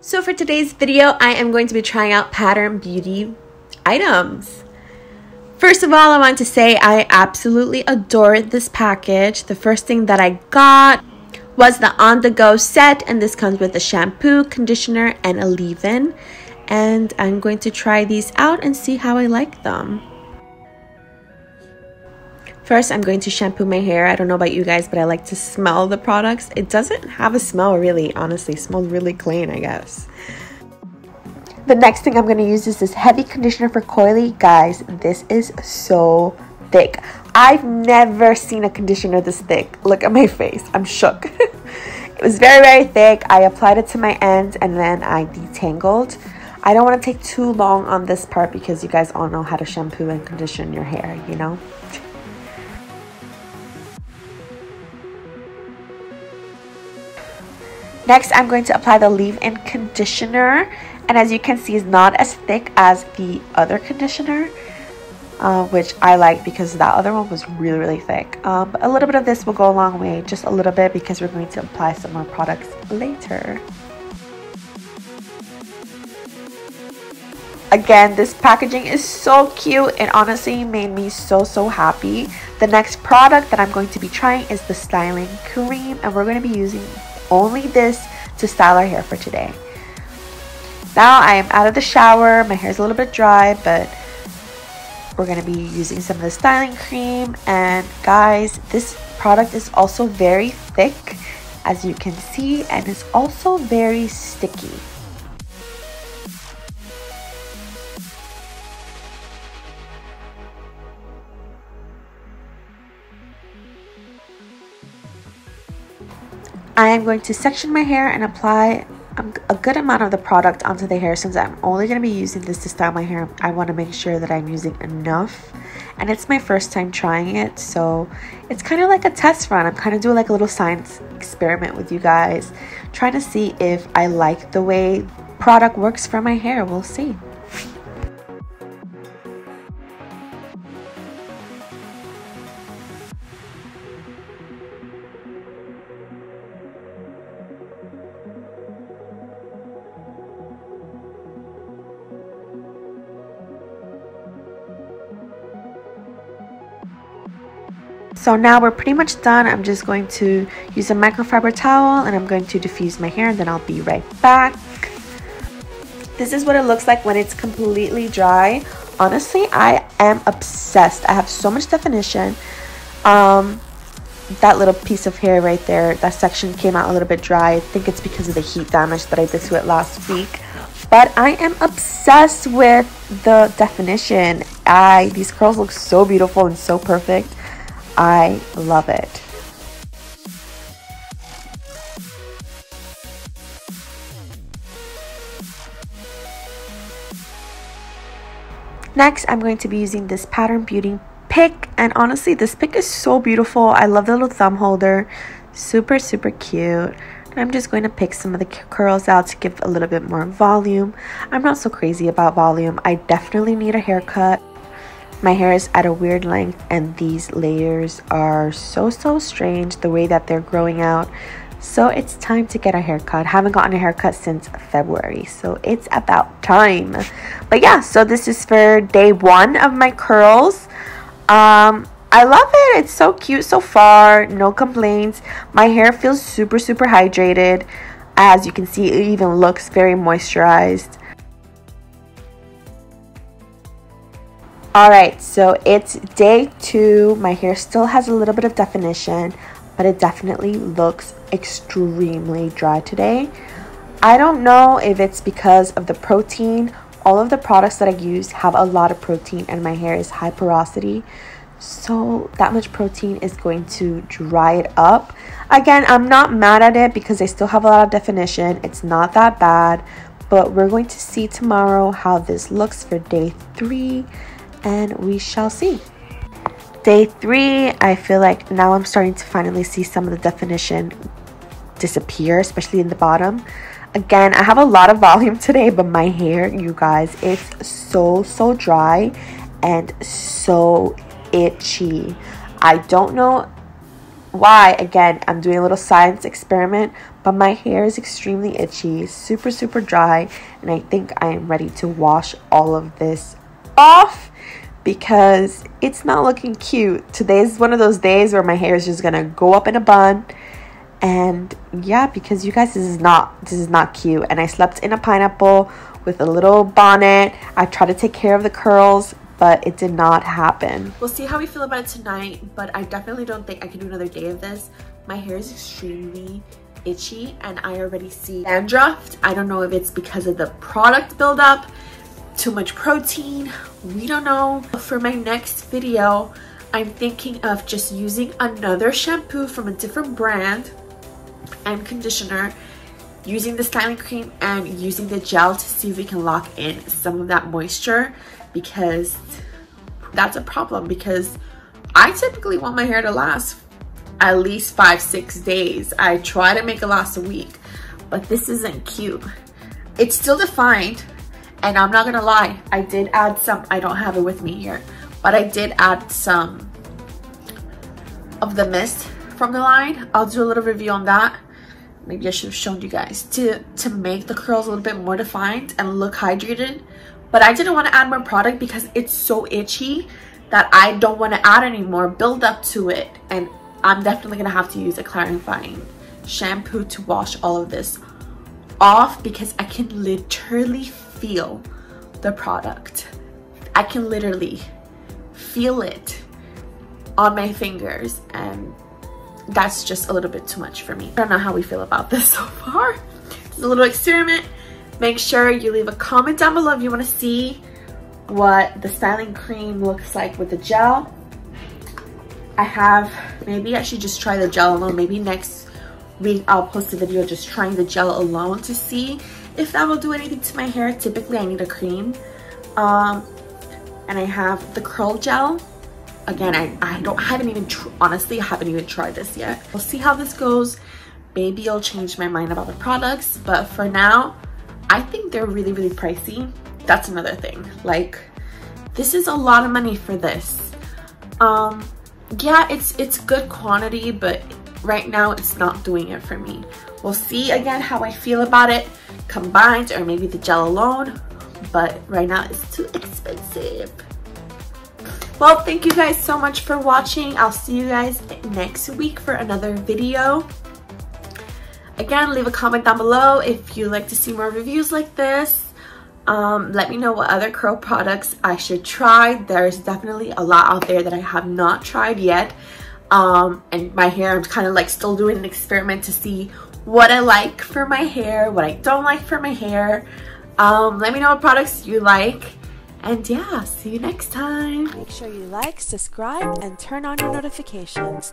So for today's video, I am going to be trying out Pattern Beauty items. First of all, I want to say I absolutely adored this package. The first thing that I got was the on-the-go set and this comes with a shampoo, conditioner, and a leave-in. And I'm going to try these out and see how I like them. First, I'm going to shampoo my hair. I don't know about you guys, but I like to smell the products. It doesn't have a smell really, honestly. It smells really clean, I guess. The next thing I'm going to use is this heavy conditioner for coily. Guys, this is so thick. I've never seen a conditioner this thick. Look at my face. I'm shook. it was very, very thick. I applied it to my ends and then I detangled. I don't want to take too long on this part because you guys all know how to shampoo and condition your hair, you know? Next, I'm going to apply the leave-in conditioner and as you can see it's not as thick as the other conditioner uh, which I like because that other one was really really thick um, a little bit of this will go a long way just a little bit because we're going to apply some more products later Again, this packaging is so cute. It honestly made me so, so happy. The next product that I'm going to be trying is the styling cream. And we're going to be using only this to style our hair for today. Now I am out of the shower. My hair is a little bit dry, but we're going to be using some of the styling cream. And guys, this product is also very thick, as you can see, and it's also very sticky. I am going to section my hair and apply a good amount of the product onto the hair since I'm only going to be using this to style my hair. I want to make sure that I'm using enough. And it's my first time trying it, so it's kind of like a test run. I'm kind of doing like a little science experiment with you guys, trying to see if I like the way product works for my hair. We'll see. So now we're pretty much done. I'm just going to use a microfiber towel and I'm going to diffuse my hair and then I'll be right back. This is what it looks like when it's completely dry. Honestly, I am obsessed. I have so much definition. Um, that little piece of hair right there, that section came out a little bit dry. I think it's because of the heat damage that I did to it last week. But I am obsessed with the definition. I These curls look so beautiful and so perfect. I love it. Next, I'm going to be using this Pattern Beauty pick. And honestly, this pick is so beautiful. I love the little thumb holder. Super, super cute. I'm just going to pick some of the curls out to give a little bit more volume. I'm not so crazy about volume. I definitely need a haircut. My hair is at a weird length and these layers are so so strange the way that they're growing out. So it's time to get a haircut. Haven't gotten a haircut since February. So it's about time. But yeah, so this is for day 1 of my curls. Um I love it. It's so cute so far. No complaints. My hair feels super super hydrated. As you can see, it even looks very moisturized. All right, so it's day two. My hair still has a little bit of definition, but it definitely looks extremely dry today. I don't know if it's because of the protein. All of the products that I use have a lot of protein and my hair is high porosity. So that much protein is going to dry it up. Again, I'm not mad at it because I still have a lot of definition. It's not that bad, but we're going to see tomorrow how this looks for day three and we shall see. Day three, I feel like now I'm starting to finally see some of the definition disappear, especially in the bottom. Again, I have a lot of volume today, but my hair, you guys, it's so, so dry and so itchy. I don't know why, again, I'm doing a little science experiment, but my hair is extremely itchy, super, super dry, and I think I am ready to wash all of this off because it's not looking cute. Today is one of those days where my hair is just gonna go up in a bun. And yeah, because you guys, this is not this is not cute. And I slept in a pineapple with a little bonnet. I tried to take care of the curls, but it did not happen. We'll see how we feel about it tonight, but I definitely don't think I can do another day of this. My hair is extremely itchy and I already see dandruff. I don't know if it's because of the product buildup, too much protein, we don't know. For my next video, I'm thinking of just using another shampoo from a different brand and conditioner using the styling cream and using the gel to see if we can lock in some of that moisture because that's a problem because I typically want my hair to last at least five, six days. I try to make it last a week, but this isn't cute. It's still defined, and I'm not gonna lie, I did add some, I don't have it with me here, but I did add some of the mist from the line. I'll do a little review on that. Maybe I should have shown you guys to, to make the curls a little bit more defined and look hydrated. But I didn't want to add more product because it's so itchy that I don't want to add any more build up to it. And I'm definitely going to have to use a clarifying shampoo to wash all of this off because I can literally feel the product. I can literally feel it on my fingers and that's just a little bit too much for me. I don't know how we feel about this so far. It's a little experiment. Make sure you leave a comment down below if you want to see what the styling cream looks like with the gel. I have, maybe I should just try the gel alone. Maybe next week I'll post a video just trying the gel alone to see if that will do anything to my hair. Typically I need a cream. Um, and I have the curl gel again, I, I don't, I haven't even, honestly, I haven't even tried this yet. We'll see how this goes. Maybe I'll change my mind about the products, but for now, I think they're really, really pricey. That's another thing. Like, this is a lot of money for this. Um, yeah, it's, it's good quantity, but right now it's not doing it for me. We'll see again how I feel about it combined or maybe the gel alone, but right now it's too expensive. Well, thank you guys so much for watching. I'll see you guys next week for another video. Again, leave a comment down below if you'd like to see more reviews like this. Um, let me know what other curl products I should try. There's definitely a lot out there that I have not tried yet. Um, and my hair, I'm kind of like still doing an experiment to see what I like for my hair, what I don't like for my hair. Um, let me know what products you like. And yeah, see you next time. Make sure you like, subscribe, and turn on your notifications.